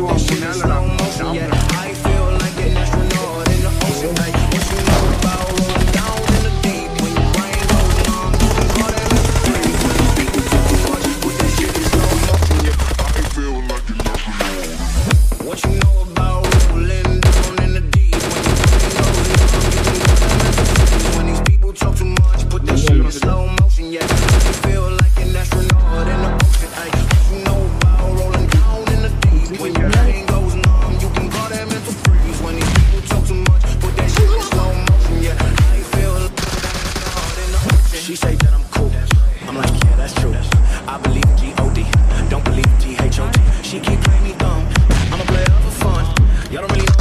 put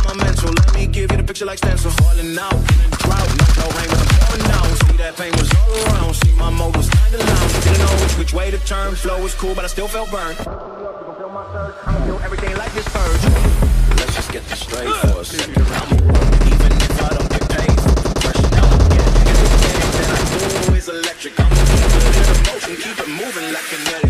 my mental. Let me give you the picture like stencil. Falling out in the crowd. No, rain, but I'm falling down. See that pain was all around. See my mode was kinda loud. Didn't know which, which way to turn. Flow was cool, but I still felt burned. I'ma feel everything like this purge. Let's just get this straight for a second. I'm a work, even if I don't get paid for compression. I'ma get everything that I do is electric. I'ma keep it in motion, keep it moving like kinetic.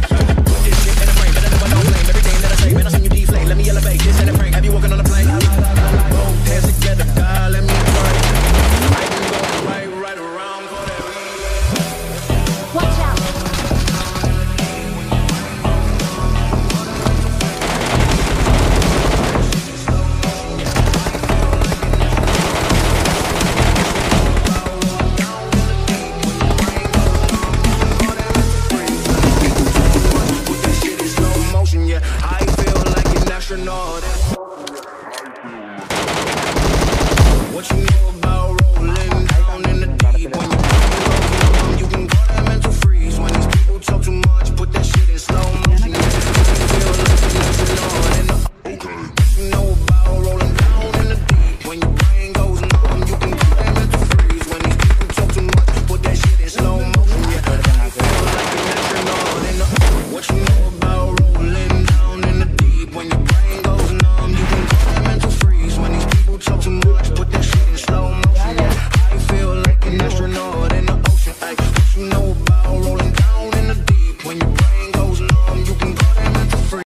I feel like an astronaut.